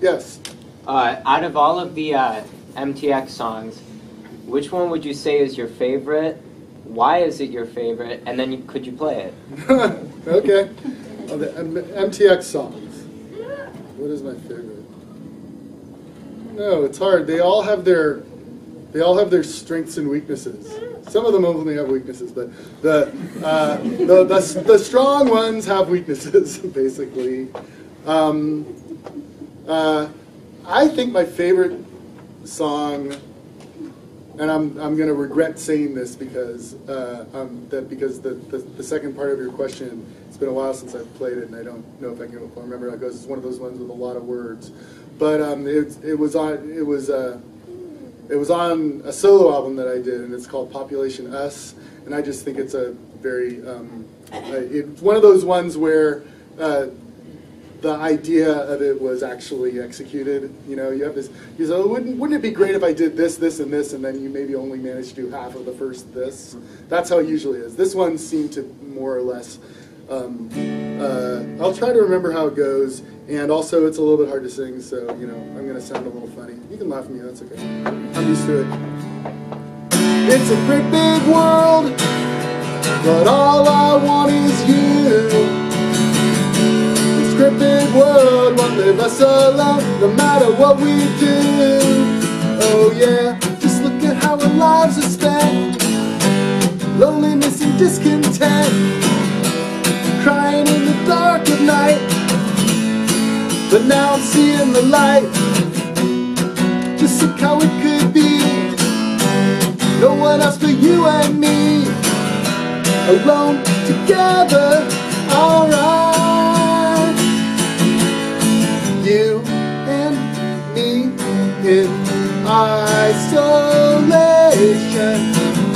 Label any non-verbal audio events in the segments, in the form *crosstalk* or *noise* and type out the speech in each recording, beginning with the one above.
Yes. Uh, out of all of the uh, MTX songs, which one would you say is your favorite? Why is it your favorite? And then you, could you play it? *laughs* okay. The M- MTX songs. What is my favorite? No, it's hard. They all have their they all have their strengths and weaknesses. Some of them only have weaknesses, but the uh, the, the, the strong ones have weaknesses, *laughs* basically. Um, uh, I think my favorite song, and I'm, I'm going to regret saying this because uh, um, that because the, the, the second part of your question, it's been a while since I've played it, and I don't know if I can remember how it goes. It's one of those ones with a lot of words, but um, it, it was on it was uh, it was on a solo album that I did, and it's called Population Us, and I just think it's a very um, it's one of those ones where. Uh, the idea of it was actually executed. You know, you have this. You say, oh, wouldn't wouldn't it be great if I did this, this, and this, and then you maybe only managed to do half of the first this. That's how it usually is. This one seemed to more or less. Um, uh, I'll try to remember how it goes, and also it's a little bit hard to sing, so you know I'm gonna sound a little funny. You can laugh at me. That's okay. I'm used to it. It's a great big world, but all I want is you scripted world won't leave us alone no matter what we do. Oh yeah, just look at how our lives are spent. Loneliness and discontent. Crying in the dark of night. But now I'm seeing the light. Just look how it could be. No one else but you and me. Alone, together, alright. You and me. In isolation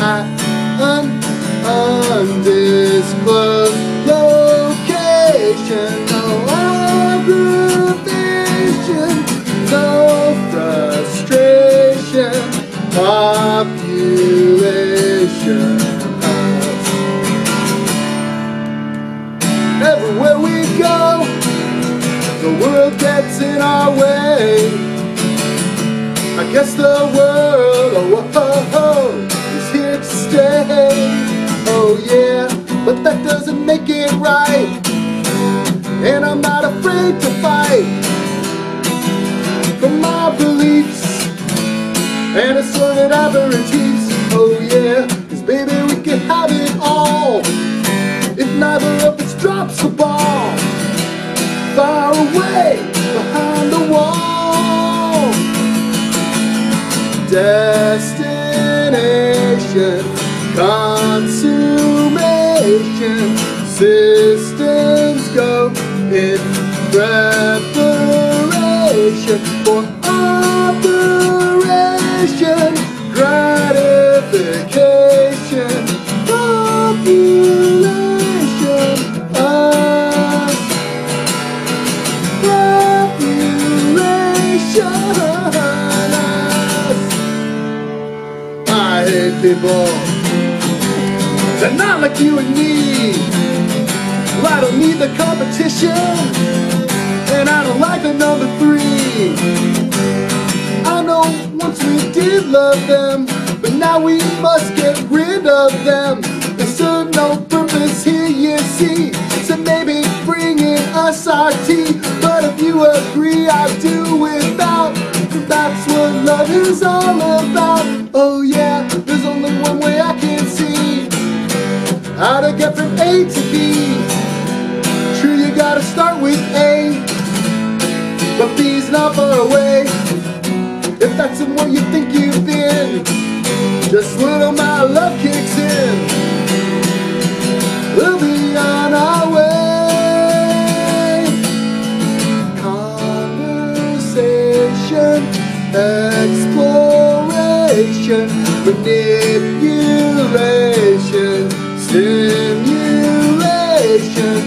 at an undisclosed the world gets in our way. I guess the world, oh, oh, oh, oh, is here to stay. Oh yeah, but that doesn't make it right. And I'm not afraid to fight for my beliefs and assorted aperitifs. Oh yeah, cause baby we can have it all if neither of us drops the ball away behind the wall. Destination, consummation, systems go in preparation for operation, I hate people. They're not like you and me. Well, I don't need the competition. And I don't like the number three. I know once we did love them, but now we must get rid of them. They serve no purpose here, you see. So maybe bring in us our tea. But if you agree, I'll do without. Is all about. Oh yeah, there's only one way I can see how to get from A to B. True, you gotta start with A, but B's not far away. If that's somewhere you think you've been, just little my love kicks exploration, manipulation, stimulation,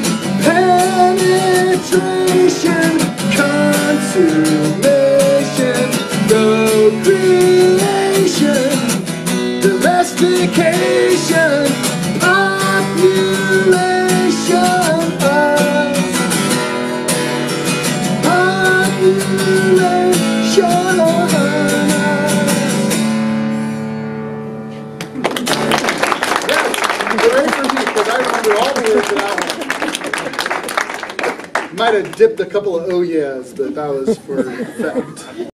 penetration, consummation, procreation, domestication, population, population. Me because I remember all the words that one. Might have dipped a couple of oh yeahs, but that was for *laughs* effect.